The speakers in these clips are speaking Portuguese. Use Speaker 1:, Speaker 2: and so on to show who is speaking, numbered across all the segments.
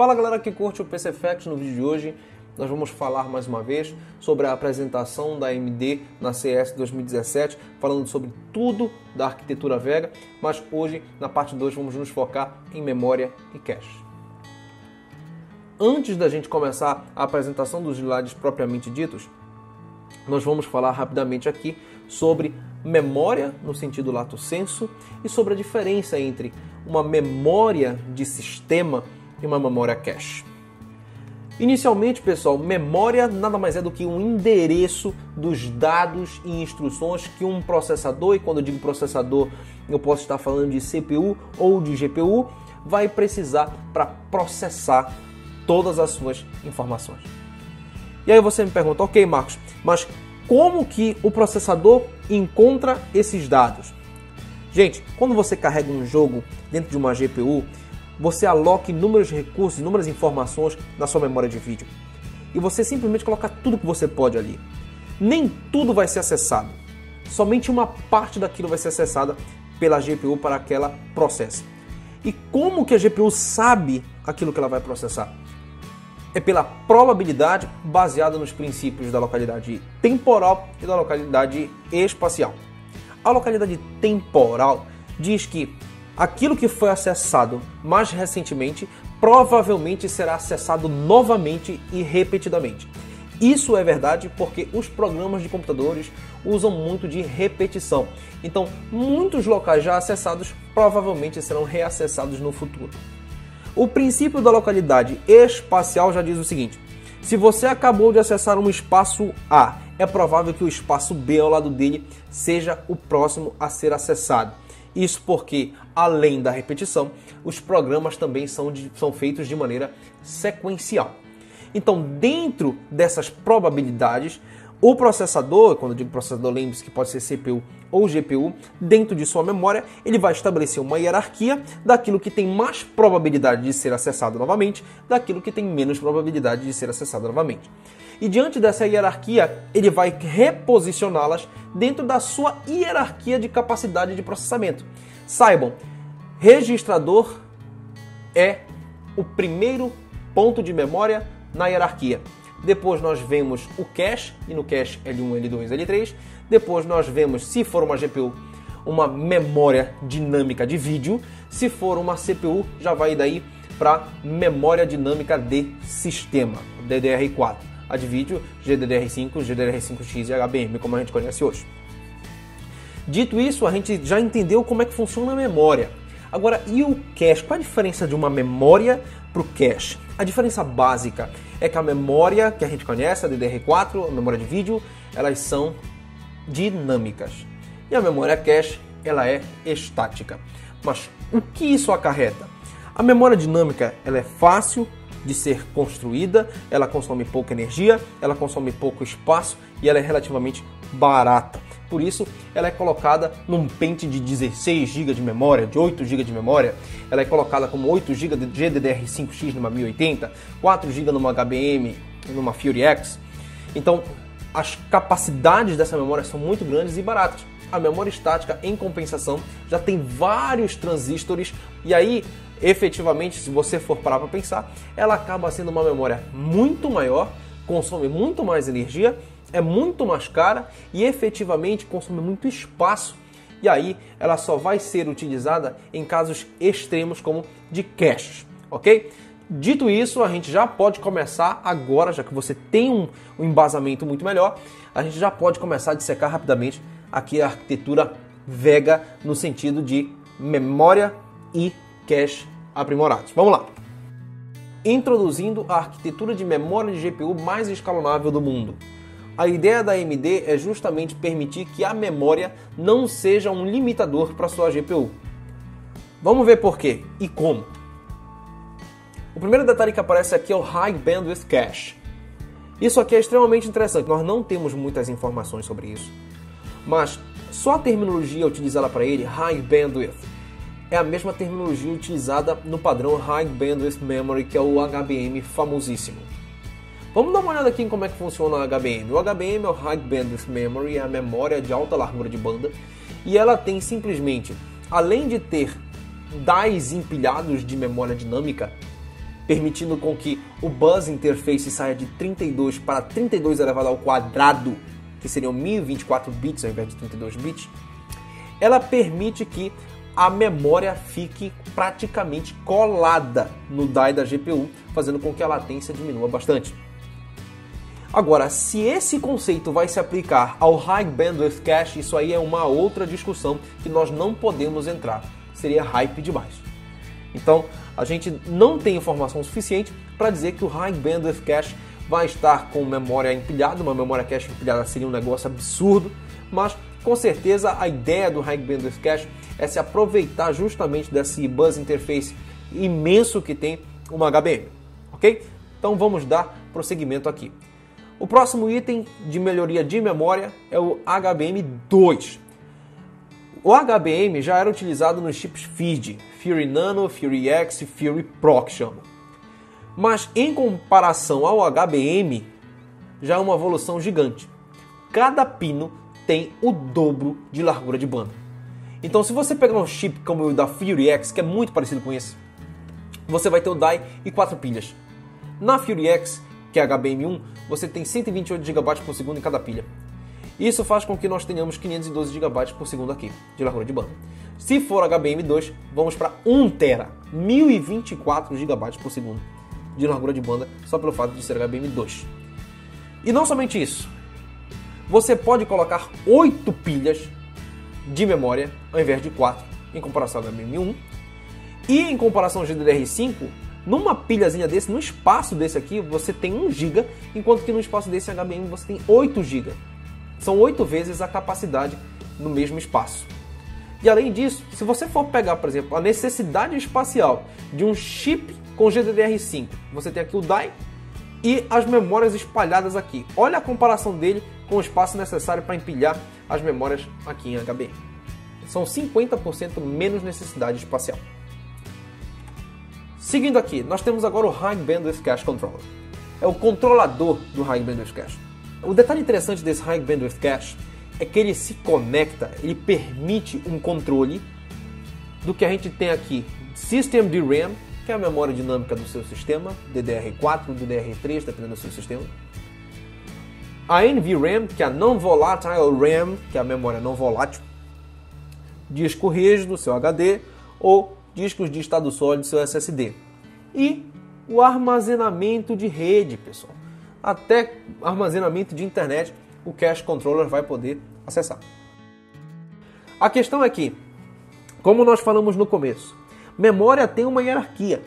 Speaker 1: Fala galera que curte o PC Facts no vídeo de hoje. Nós vamos falar mais uma vez sobre a apresentação da AMD na CS 2017, falando sobre tudo da arquitetura Vega, mas hoje na parte 2 vamos nos focar em memória e cache. Antes da gente começar a apresentação dos slides propriamente ditos, nós vamos falar rapidamente aqui sobre memória no sentido lato senso e sobre a diferença entre uma memória de sistema e uma memória cache. Inicialmente, pessoal, memória nada mais é do que um endereço dos dados e instruções que um processador, e quando eu digo processador, eu posso estar falando de CPU ou de GPU, vai precisar para processar todas as suas informações. E aí você me pergunta, ok, Marcos, mas como que o processador encontra esses dados? Gente, quando você carrega um jogo dentro de uma GPU, você aloca inúmeros recursos, inúmeras informações na sua memória de vídeo. E você simplesmente coloca tudo que você pode ali. Nem tudo vai ser acessado. Somente uma parte daquilo vai ser acessada pela GPU para aquela processo. E como que a GPU sabe aquilo que ela vai processar? É pela probabilidade baseada nos princípios da localidade temporal e da localidade espacial. A localidade temporal diz que aquilo que foi acessado mais recentemente provavelmente será acessado novamente e repetidamente. Isso é verdade porque os programas de computadores usam muito de repetição. Então, muitos locais já acessados provavelmente serão reacessados no futuro. O princípio da localidade espacial já diz o seguinte: se você acabou de acessar um espaço A, é provável que o espaço B ao lado dele seja o próximo a ser acessado. Isso porque, além da repetição, os programas também são, de, são feitos de maneira sequencial. Então, dentro dessas probabilidades, o processador, quando eu digo processador, lembre-se que pode ser CPU ou GPU, dentro de sua memória, ele vai estabelecer uma hierarquia daquilo que tem mais probabilidade de ser acessado novamente, daquilo que tem menos probabilidade de ser acessado novamente. E diante dessa hierarquia, ele vai reposicioná-las dentro da sua hierarquia de capacidade de processamento. Saibam, registrador é o primeiro ponto de memória na hierarquia. Depois nós vemos o cache, e no cache L1, L2, L3. Depois nós vemos, se for uma GPU, uma memória dinâmica de vídeo. Se for uma CPU, já vai daí para memória dinâmica de sistema, DDR4. A de vídeo, GDDR5, GDDR5X e HBM, como a gente conhece hoje. Dito isso, a gente já entendeu como é que funciona a memória. Agora, e o cache? Qual a diferença de uma memória para o cache? A diferença básica é que a memória que a gente conhece, a DDR4, a memória de vídeo, elas são dinâmicas. E a memória cache, ela é estática. Mas o que isso acarreta? A memória dinâmica, ela é fácil de ser construída, ela consome pouca energia, ela consome pouco espaço e ela é relativamente barata. Por isso, ela é colocada num pente de 16 GB de memória, de 8 GB de memória. Ela é colocada como 8 GB de GDDR5X numa 1080, 4 GB numa HBM, numa Fury X. Então, as capacidades dessa memória são muito grandes e baratas. A memória estática, em compensação, já tem vários transistores e aí, efetivamente, se você for parar para pensar, ela acaba sendo uma memória muito maior, consome muito mais energia é muito mais cara e efetivamente consome muito espaço. E aí ela só vai ser utilizada em casos extremos como de caches, ok? Dito isso, a gente já pode começar agora, já que você tem um, um embasamento muito melhor, a gente já pode começar a dissecar rapidamente aqui a arquitetura Vega no sentido de memória e cache aprimorados. Vamos lá! Introduzindo a arquitetura de memória de GPU mais escalonável do mundo. A ideia da AMD é justamente permitir que a memória não seja um limitador para sua GPU. Vamos ver por quê e como. O primeiro detalhe que aparece aqui é o High Bandwidth Cache. Isso aqui é extremamente interessante, nós não temos muitas informações sobre isso. Mas só a terminologia utilizada para ele, High Bandwidth, é a mesma terminologia utilizada no padrão High Bandwidth Memory, que é o HBM famosíssimo. Vamos dar uma olhada aqui em como é que funciona o HBM. O HBM é o High Bandwidth Memory, é a memória de alta largura de banda, e ela tem simplesmente, além de ter DAIs empilhados de memória dinâmica, permitindo com que o bus interface saia de 32 para 32 elevado ao quadrado, que seriam 1024 bits ao invés de 32 bits, ela permite que a memória fique praticamente colada no die da GPU, fazendo com que a latência diminua bastante. Agora, se esse conceito vai se aplicar ao High Bandwidth Cache, isso aí é uma outra discussão que nós não podemos entrar. Seria hype demais. Então, a gente não tem informação suficiente para dizer que o High Bandwidth Cache vai estar com memória empilhada, uma memória cache empilhada seria um negócio absurdo, mas com certeza a ideia do High Bandwidth Cache é se aproveitar justamente desse bus interface imenso que tem uma HBM, ok? Então vamos dar prosseguimento aqui. O próximo item de melhoria de memória é o HBM2. O HBM já era utilizado nos chips FID, Fury Nano, Fury X e Fury Pro que chamam. Mas em comparação ao HBM, já é uma evolução gigante. Cada pino tem o dobro de largura de banda. Então, se você pegar um chip como o da Fury X, que é muito parecido com esse, você vai ter o die e quatro pilhas. Na Fury X, que é HBM1, você tem 128 GB por segundo em cada pilha. Isso faz com que nós tenhamos 512 GB por segundo aqui, de largura de banda. Se for HBM2, vamos para 1 TB, 1024 GB por segundo de largura de banda, só pelo fato de ser HBM2. E não somente isso, você pode colocar 8 pilhas de memória ao invés de 4, em comparação ao HBM1. E em comparação ao GDDR5, numa pilhazinha desse, no espaço desse aqui, você tem 1 GB, enquanto que no espaço desse HBM você tem 8 GB. São 8 vezes a capacidade no mesmo espaço. E além disso, se você for pegar, por exemplo, a necessidade espacial de um chip com GDDR5, você tem aqui o DAI e as memórias espalhadas aqui. Olha a comparação dele com o espaço necessário para empilhar as memórias aqui em HBM. São 50% menos necessidade espacial. Seguindo aqui, nós temos agora o High Bandwidth Cache Controller. É o controlador do High Bandwidth Cache. O detalhe interessante desse High Bandwidth Cache é que ele se conecta, ele permite um controle do que a gente tem aqui, System DRAM, que é a memória dinâmica do seu sistema, DDR4, DDR3, dependendo do seu sistema. A NVRAM, que é a Non-Volatile RAM, que é a memória não volátil. Disco rígido, seu HD, ou discos de estado sólido, seu SSD. E o armazenamento de rede, pessoal. Até armazenamento de internet, o Cache Controller vai poder acessar. A questão é que, como nós falamos no começo, memória tem uma hierarquia.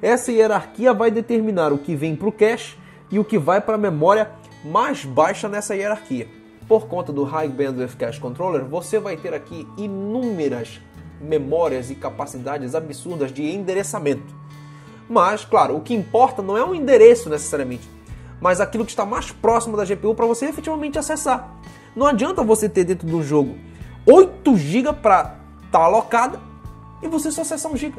Speaker 1: Essa hierarquia vai determinar o que vem para o cache e o que vai para a memória mais baixa nessa hierarquia. Por conta do High Bandwidth Cache Controller, você vai ter aqui inúmeras memórias e capacidades absurdas de endereçamento. Mas, claro, o que importa não é o endereço necessariamente, mas aquilo que está mais próximo da GPU para você efetivamente acessar. Não adianta você ter dentro do jogo 8 GB para estar tá alocada e você só acessar 1 GB.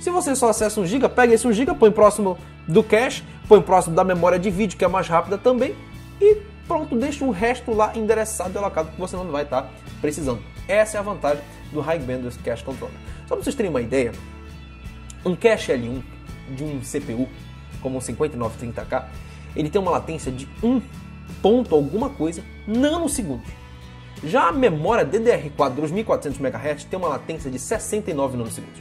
Speaker 1: Se você só acessa 1 GB, pega esse 1 GB, põe próximo do cache, põe próximo da memória de vídeo, que é mais rápida também, e pronto, deixa o resto lá endereçado e alocado que você não vai estar tá precisando. Essa é a vantagem do High Bandwidth Cache Controller. Só para vocês terem uma ideia, um cache L1 de um CPU, como um 5930K, ele tem uma latência de 1 ponto alguma coisa nanosegundos. Já a memória DDR4 2400 MHz tem uma latência de 69 nanosegundos.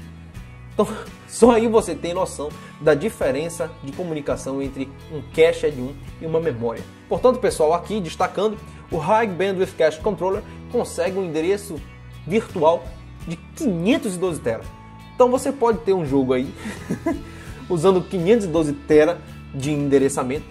Speaker 1: Então, só aí você tem noção da diferença de comunicação entre um cache L1 e uma memória. Portanto, pessoal, aqui destacando, o High Bandwidth Cache Controller consegue um endereço virtual de 512 TB. Então você pode ter um jogo aí usando 512 TB de endereçamento.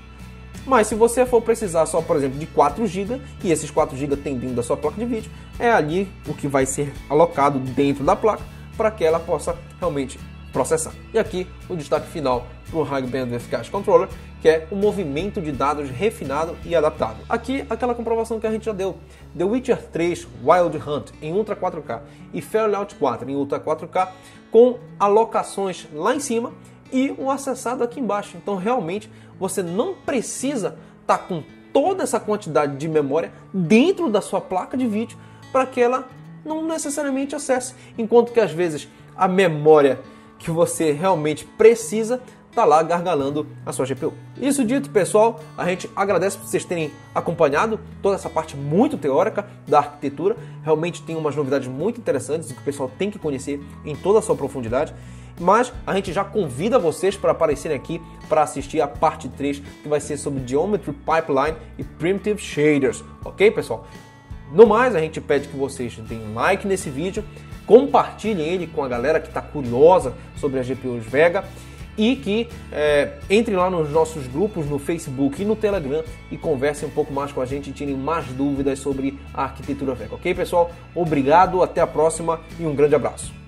Speaker 1: Mas se você for precisar só, por exemplo, de 4 GB e esses 4 GB tem dentro da sua placa de vídeo, é ali o que vai ser alocado dentro da placa para que ela possa realmente processar. E aqui o destaque final para o High Bandwidth Controller, que é o movimento de dados refinado e adaptado. Aqui aquela comprovação que a gente já deu. The Witcher 3 Wild Hunt em Ultra 4K e Fallout 4 em Ultra 4K com alocações lá em cima e o acessado aqui embaixo. Então realmente você não precisa estar tá com toda essa quantidade de memória dentro da sua placa de vídeo para que ela não necessariamente acesse. Enquanto que às vezes a memória que você realmente precisa tá lá gargalando a sua GPU. Isso dito, pessoal, a gente agradece por vocês terem acompanhado toda essa parte muito teórica da arquitetura. Realmente tem umas novidades muito interessantes que o pessoal tem que conhecer em toda a sua profundidade. Mas a gente já convida vocês para aparecerem aqui para assistir a parte 3, que vai ser sobre Geometry Pipeline e Primitive Shaders, ok, pessoal? No mais, a gente pede que vocês deem like nesse vídeo, compartilhem ele com a galera que está curiosa sobre as GPUs Vega e que é, entrem lá nos nossos grupos no Facebook e no Telegram e conversem um pouco mais com a gente e tirem mais dúvidas sobre a arquitetura Vega, ok, pessoal? Obrigado, até a próxima e um grande abraço.